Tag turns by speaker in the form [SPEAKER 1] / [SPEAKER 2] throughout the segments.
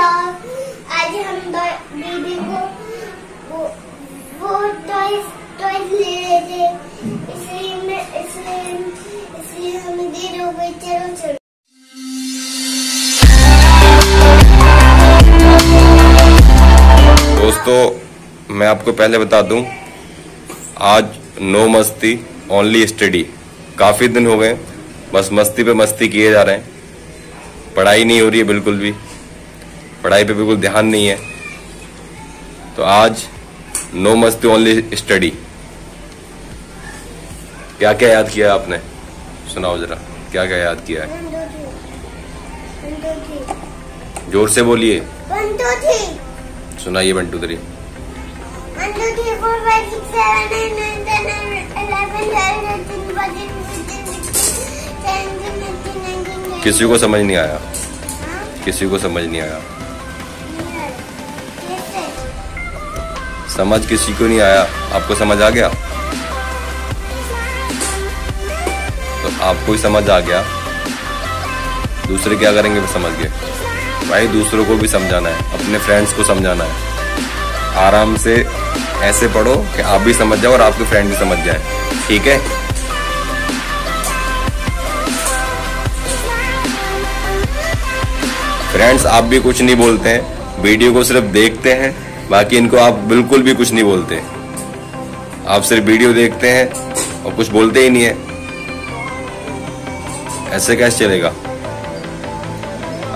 [SPEAKER 1] आज हम बेबी को वो वो टॉयज टॉयज ले रहे थे। इसलिए मैं, इसलिए इसलिए हमें देर हो गई। चलो चलो।
[SPEAKER 2] दोस्तों, मैं आपको पहले बता दूँ, आज नो मस्ती ओनली स्टडी काफ़ी दिन हो गए, बस मस्ती पे मस्ती किए जा रहे हैं। पढ़ाई नहीं हो रही है बिल्कुल भी। पढ़ाई पे बिल्कुल ध्यान नहीं है। तो आज नो मस्ट ओनली स्टडी क्या क्या याद किया आपने? सुनाओ जरा क्या क्या याद किया है? ज़ोर से बोलिए। सुनाइए बंटू थ्री किसी को समझ नहीं आया। किसी को समझ नहीं आया। समझ किसी को नहीं आया। आपको समझ आ गया? तो आपको ही समझ आ गया। दूसरे क्या करेंगे समझ गए। भाई, दूसरों को भी समझाना है। अपने फ्रेंड्स को समझाना है। आराम से ऐसे पढ़ो कि आप भी समझ जाओ और आपके फ्रेंड भी समझ जाए। ठीक है? फ्रेंड्स आप भी कुछ नहीं बोलते हैं। वीडियो को सिर्फ़ देखते हैं। बाकी इनको आप बिल्कुल भी कुछ नहीं बोलते। आप सिर्फ़ वीडियो देखते हैं और कुछ बोलते ही नहीं है। ऐसे कैसे चलेगा?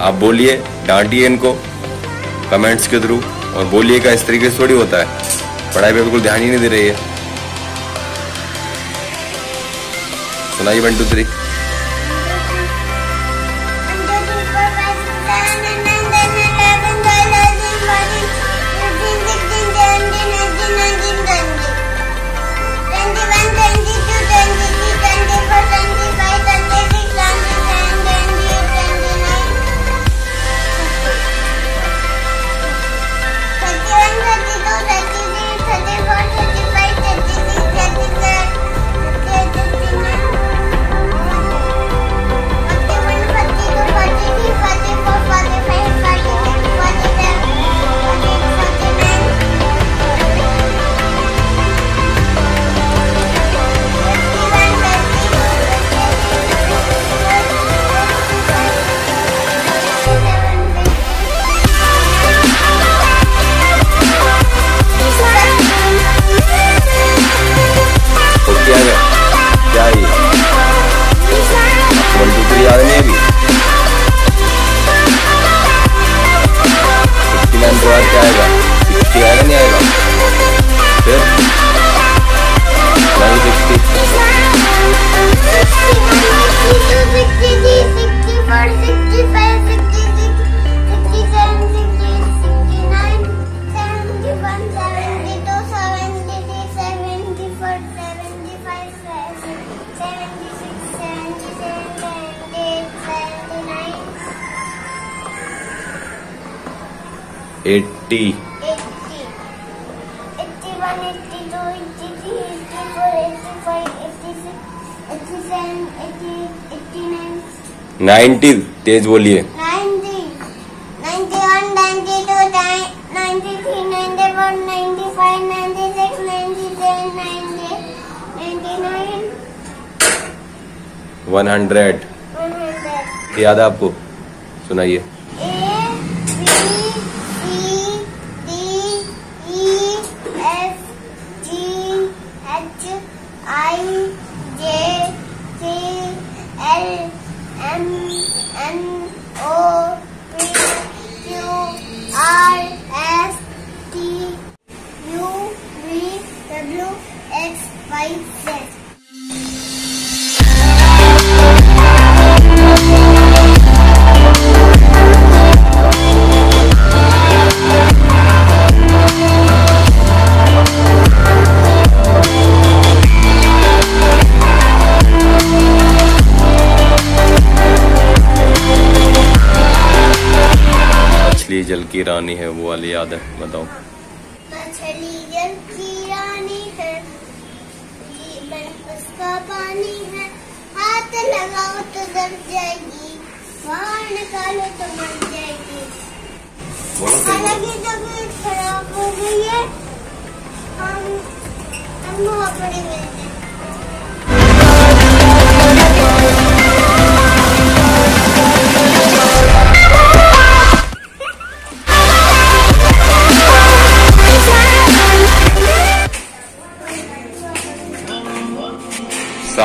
[SPEAKER 2] आप बोलिए, डांटिए इनको कमेंट्स के थ्रू और बोलिए का इस तरीके से थोड़ी होता है। पढ़ाई पे बिल्कुल ध्यान ही नहीं दे रही है। सुनाइए one, two, three. Eighty.
[SPEAKER 1] 81, 82, 83, 84, 85, 86, 87, 88, 89,
[SPEAKER 2] ninety तेज बोलिए।
[SPEAKER 1] 90, 91, 92, 93, 94, 95, 96, 97, 98, 99,
[SPEAKER 2] वन हंड्रेड। याद है आपको? सुनाइए।
[SPEAKER 1] and
[SPEAKER 2] मछली जल की रानी है वो वाली याद है बताओ।
[SPEAKER 1] मछली जल की रानी है। जीवन उसका पानी है। हाथ लगाओ तो डर जाएगी। बाहर निकालो तो मर जाएगी।
[SPEAKER 2] बोलो सही
[SPEAKER 1] खाला
[SPEAKER 2] बोलो।
[SPEAKER 1] की तबीयत खराब हो गई है हम हम वहाँ पर ही।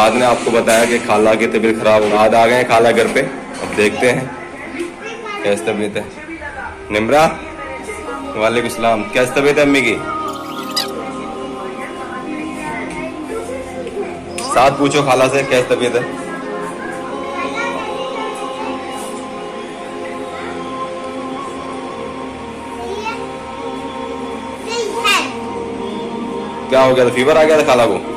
[SPEAKER 2] साद ने आपको बताया कि खाला की तबीयत खराब आज आ गए खाला घर पे। अब देखते हैं। कैसी तबीयत है? निमरा? वालेकुम सलाम। कैसी तबीयत है अम्मी की? साथ पूछो खाला से, कैसी तबीयत है? क्या हो गया था? फीवर आ गया था खाला को?